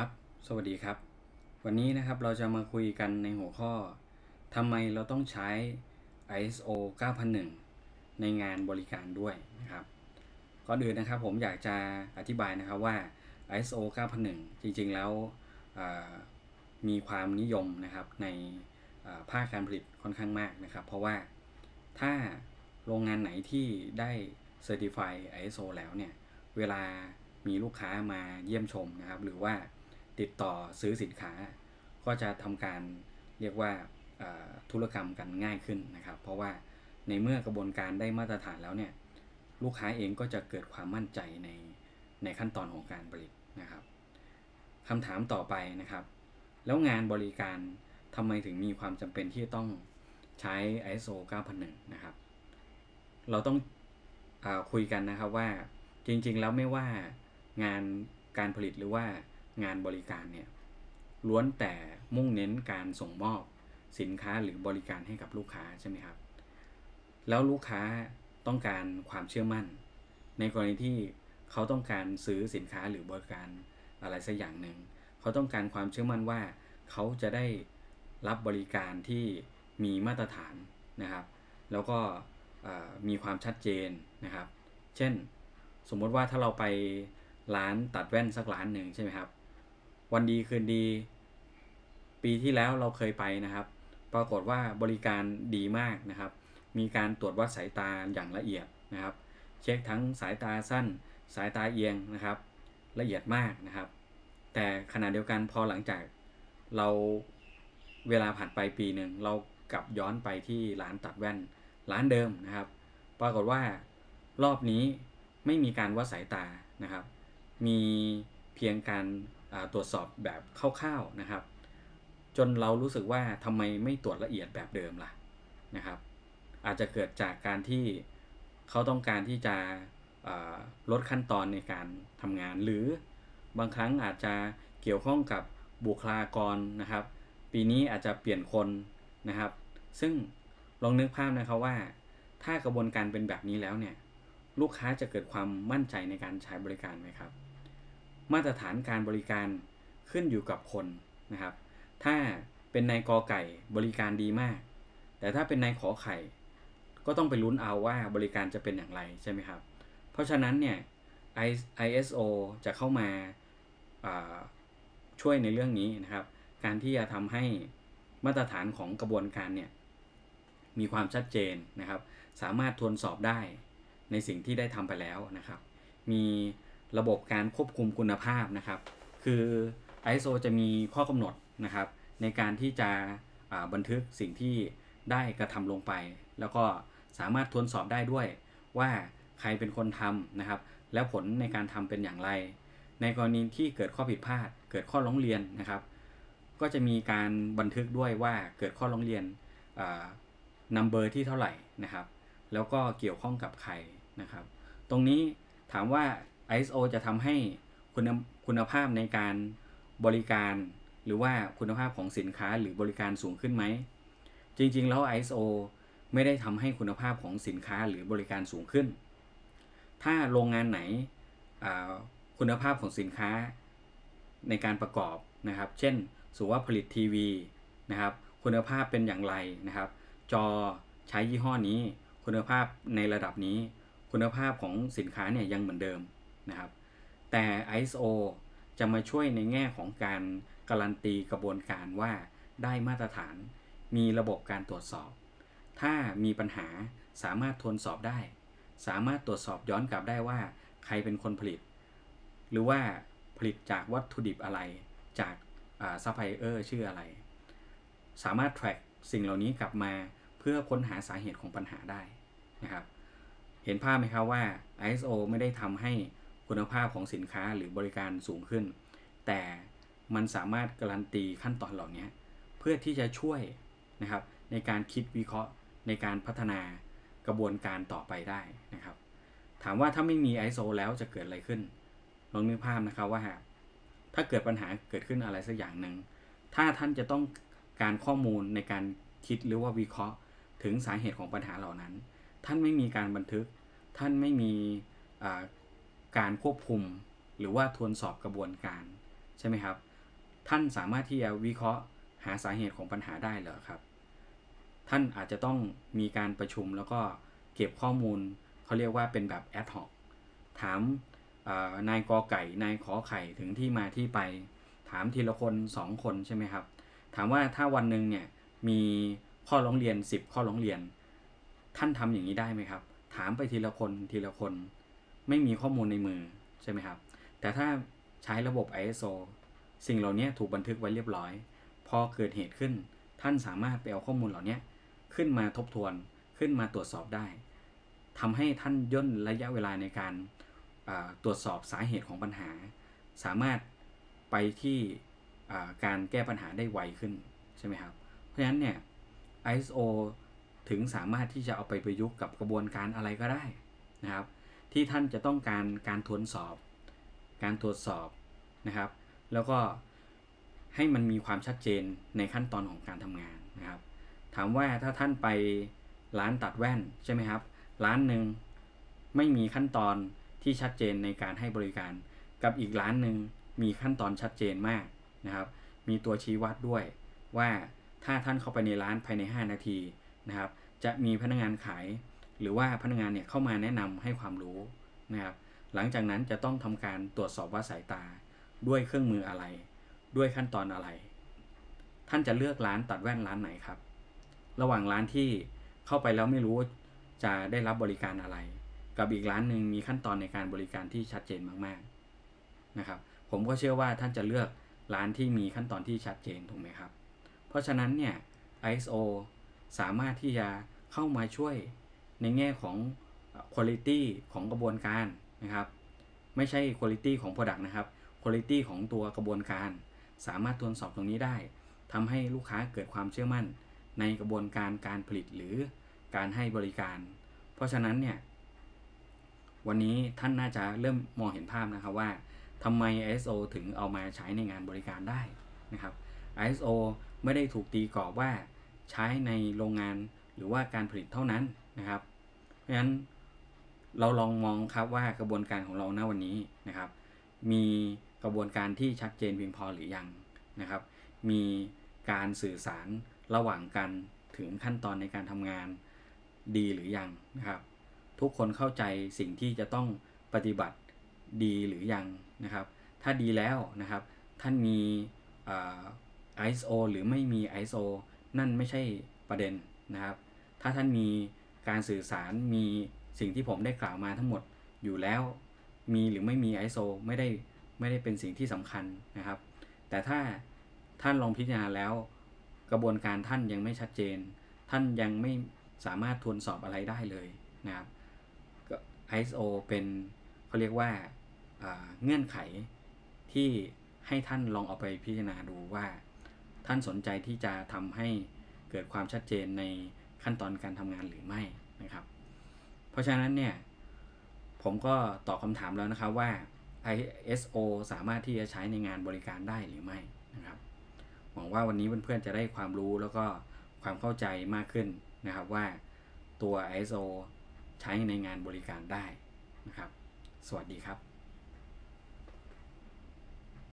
ครับ สวัสดีครับ วันนี้นะครับเราจะมาคุยกันในหัวข้อทำไมเราต้องใช้ ISO 9001 ในงานบริการด้วยนะครับก่อนอื่นนะครับผมอยากจะอธิบายนะครับว่า ISO 9001 จริงๆแล้วมีความนิยมนะครับในภาคการผลิตค่อนข้างมากนะครับ เพราะว่าถ้าโรงงานไหนที่ได้ Certify ISO แล้วเนี่ย เวลามีลูกค้ามาเยี่ยมชมนะครับ หรือว่า ติดต่อซื้อสินค้า ก็จะทำการเรียกว่าธุรกรรมกันง่ายขึ้นนะครับ เพราะว่าในเมื่อกระบวนการได้มาตรฐานแล้วเนี่ยลูกค้าเองก็จะเกิดความมั่นใจในในขั้นตอนของการผลิตนะครับคำถามต่อไปนะครับ แล้วงานบริการทำไมถึงมีความจำเป็นที่ต้องใช้ ISO 9001 นะครับ เราต้องอคุยกันนะครับว่าจริงๆแล้วไม่ว่างานการผลิตหรือว่า งานบริการเนี่ยล้วนแต่มุ่งเน้นการส่งมอบสินค้าหรือบริการให้กับลูกค้าใช่ไหมครับ แล้วลูกค้าต้องการความเชื่อมั่น ในกรณีที่เขาต้องการซื้อสินค้าหรือบริการอะไรสักอย่างหนึ่ง เขาต้องการความเชื่อมั่นว่า เขาจะได้รับบริการที่มีมาตรฐานนะครับ แล้วก็มีความชัดเจนนะครับ เช่น สมมติว่าถ้าเราไปร้านตัดแว่นสักร้านหนึ่งใช่ไหมครับ วันดีคืนดี ปีที่แล้วเราเคยไปนะครับ ปรากฏว่าบริการดีมากนะครับ มีการตรวจวัดสายตาอย่างละเอียดนะครับ เช็คทั้งสายตาสั้น สายตาเอียงนะครับ ละเอียดมากนะครับ แต่ขณะเดียวกันพอหลังจากเราเวลาผ่านไปปีหนึ่งเรากลับย้อนไปที่ร้านตัดแว่นร้านเดิมนะครับ ปรากฏว่ารอบนี้ไม่มีการวัดสายตานะครับ มีเพียงการ ตรวจสอบแบบคร่าวๆนะครับ จนเรารู้สึกว่าทำไมไม่ตรวจละเอียดแบบเดิมล่ะนะครับ อาจจะเกิดจากการที่เขาต้องการที่จะลดขั้นตอนในการทำงาน หรือบางครั้งอาจจะเกี่ยวข้องกับบุคลากรนะครับ ปีนี้อาจจะเปลี่ยนคนนะครับ ซึ่งลองนึกภาพนะครับว่า ถ้ากระบวนการเป็นแบบนี้แล้วเนี่ยลูกค้าจะเกิดความมั่นใจในการใช้บริการไหมครับ มาตรฐานการบริการขึ้นอยู่กับคนนะครับ ถ้าเป็นนายกอไก่บริการดีมาก แต่ถ้าเป็นนายขอไข่ ก็ต้องไปลุ้นเอาว่าบริการจะเป็นอย่างไรใช่ไหมครับ เพราะฉะนั้นเนี่ย ISO จะเข้ามาาช่วยในเรื่องนี้นะครับ การที่จะทำให้มาตรฐานของกระบวนการเนี่ยมีความชัดเจนนะครับ สามารถทวนสอบได้ในสิ่งที่ได้ทำไปแล้วนะครับ มี ระบบการควบคุมคุณภาพนะครับ คือ ISO จะมีข้อกำหนดนะครับ ในการที่จะบันทึกสิ่งที่ได้กระทำลงไป แล้วก็สามารถทวนสอบได้ด้วยว่าใครเป็นคนทำนะครับ แล้วผลในการทำเป็นอย่างไร ในกรณีที่เกิดข้อผิดพลาด เกิดข้อร้องเรียนนะครับ ก็จะมีการบันทึกด้วยว่าเกิดข้อร้องเรียนนัมเบอร์ที่เท่าไหร่นะครับ แล้วก็เกี่ยวข้องกับใครนะครับ ตรงนี้ถามว่า ISO จะทำให้คุณคุณภาพในการบริการ หรือว่าคุณภาพของสินค้าหรือบริการสูงขึ้นไหม จริง ๆ แล้ว ISO ไม่ได้ทำให้คุณภาพของสินค้าหรือบริการสูงขึ้น ถ้าโรงงานไหนอ่าคุณภาพของสินค้าในการประกอบนะครับ เช่นสมมติว่าผลิตทีวีนะครับ คุณภาพเป็นอย่างไรนะครับ จอใช้ยี่ห้อนี้ คุณภาพในระดับนี้ คุณภาพของสินค้าเนี่ยยังเหมือนเดิม นะครับ แต่ ISO จะมาช่วยในแง่ของการการันตีกระบวนการว่าได้มาตรฐาน มีระบบการตรวจสอบ ถ้ามีปัญหาสามารถทวนสอบได้ สามารถตรวจสอบย้อนกลับได้ว่าใครเป็นคนผลิต หรือว่าผลิตจากวัตถุดิบอะไร จากซัพพลายเออร์ชื่ออะไร สามารถ track สิ่งเหล่านี้กลับมาเพื่อค้นหาสาเหตุของปัญหาได้นะครับ เห็นภาพไหมครับว่า ISO ไม่ได้ทำให้ คุณภาพของสินค้าหรือบริการสูงขึ้น แต่มันสามารถการันตีขั้นตอนเหล่านี้เพื่อที่จะช่วยนะครับในการคิดวิเคราะห์ในการพัฒนากระบวนการต่อไปได้นะครับ ถามว่าถ้าไม่มี ISO แล้วจะเกิดอะไรขึ้นลองนึกภาพนะครับว่า ถ้าเกิดปัญหาเกิดขึ้นอะไรสักอย่างหนึ่งถ้าท่านจะต้องการข้อมูลในการคิดหรือว่าวิเคราะห์ถึงสาเหตุของปัญหาเหล่านั้น ท่านไม่มีการบันทึก ท่านไม่มีอ่า การควบคุม หรือว่าทวนสอบกระบวนการใช่ไหมครับ ท่านสามารถที่จะวิเคราะห์หาสาเหตุของปัญหาได้เหรอครับ ท่านอาจจะต้องมีการประชุมแล้วก็เก็บข้อมูลเขาเรียกว่าเป็นแบบแอดฮอกถามนายกอไก่นายขอไข่ถึงที่มาที่ไป ถามทีละคน 2 คนใช่ไหมครับ ถามว่าถ้าวันหนึ่งเนี่ยมีข้อร้องเรียน 10 ข้อร้องเรียน ท่านทำอย่างนี้ได้ไหมครับ ถามไปทีละคนทีละคน ไม่มีข้อมูลในมือใช่ไหมครับ แต่ถ้าใช้ระบบ ISO สิ่งเหล่านี้ถูกบันทึกไว้เรียบร้อย พอเกิดเหตุขึ้น ท่านสามารถไปเอาข้อมูลเหล่านี้ขึ้นมาทบทวนขึ้นมาตรวจสอบได้ทำให้ท่านย่นระยะเวลาในการตรวจสอบสาเหตุของปัญหา สามารถไปที่การแก้ปัญหาได้ไวขึ้นใช่ไหมครับ เพราะฉะนั้นเนี่ย ISO ถึงสามารถที่จะเอาไปประยุกต์กับกระบวนการอะไรก็ได้นะครับ ที่ท่านจะต้องการการทวนสอบ การตรวจสอบนะครับ แล้วก็ให้มันมีความชัดเจนในขั้นตอนของการทำงานนะครับ ถามว่าถ้าท่านไปร้านตัดแว่นใช่ไหมครับ ร้านหนึ่งไม่มีขั้นตอนที่ชัดเจนในการให้บริการ กับอีกร้านหนึ่งมีขั้นตอนชัดเจนมากนะครับ มีตัวชี้วัดด้วย ว่าถ้าท่านเข้าไปในร้านภายใน 5 นาทีนะครับ จะมีพนักงานขาย หรือว่าพนักงานเนี่ยเข้ามาแนะนำให้ความรู้นะครับหลังจากนั้นจะต้องทำการตรวจสอบว่าสายตา ด้วยเครื่องมืออะไร ด้วยขั้นตอนอะไร ท่านจะเลือกร้านตัดแว่นร้านไหนครับ ระหว่างร้านที่เข้าไปแล้วไม่รู้จะได้รับบริการอะไร กับอีกร้านหนึ่งมีขั้นตอนในการบริการที่ชัดเจนมากๆนะครับ ผมก็เชื่อว่าท่านจะเลือกร้านที่มีขั้นตอนที่ชัดเจนถูกไหมครับ เพราะฉะนั้นเนี่ย ISO สามารถที่จะเข้ามาช่วย ในแง่ของ Quality ของกระบวนการนะครับ ไม่ใช่ Quality ของ Product นะครับ Quality ของตัวกระบวนการ สามารถตรวจสอบตรงนี้ได้ทำให้ลูกค้าเกิดความเชื่อมั่น ในกระบวนการการผลิตหรือการให้บริการ เพราะฉะนั้นเนี่ยวันนี้ท่านน่าจะเริ่มมองเห็นภาพนะครับว่าทำไม ISO ถึงเอามาใช้ในงานบริการได้นะครับ ISO ไม่ได้ถูกตีกรอบว่าใช้ในโรงงานหรือว่าการผลิตเท่านั้นนะครับ เพราะฉะนั้นเราลองมองครับว่ากระบวนการของเราณวันนี้นะครับ มีกระบวนการที่ชัดเจนเพียงพอหรือยังนะครับ มีการสื่อสารระหว่างกันถึงขั้นตอนในการทำงานดีหรือยังนะครับ ทุกคนเข้าใจสิ่งที่จะต้องปฏิบัติดีหรือยังนะครับ ถ้าดีแล้วนะครับ ท่านมี ISO หรือไม่มี ISO นั่นไม่ใช่ประเด็นนะครับ ถ้าท่านมี การสื่อสารมีสิ่งที่ผมได้กล่าวมาทั้งหมดอยู่แล้ว มีหรือไม่มี ISO ไม่ได้ไม่ได้เป็นสิ่งที่สำคัญนะครับ แต่ถ้าท่านลองพิจารณาแล้ว กระบวนการท่านยังไม่ชัดเจน ท่านยังไม่สามารถทวนสอบอะไรได้เลยนะครับ ISO เป็นเขาเรียกว่าเงื่อนไขที่ให้ท่านลองเอาไปพิจารณาดูว่า ท่านสนใจที่จะทำให้เกิดความชัดเจนใน ขั้นตอนการทำงานหรือไม่นะครับ เพราะฉะนั้นเนี่ยผมก็ตอบคำถามแล้วนะครับว่า ISO สามารถที่จะใช้ในงานบริการได้หรือไม่นะครับหวังว่าวันนี้เพื่อนๆจะได้ความรู้แล้วก็ความเข้าใจมากขึ้นนะครับว่าตัว ISO ใช้ในงานบริการได้นะครับ สวัสดีครับ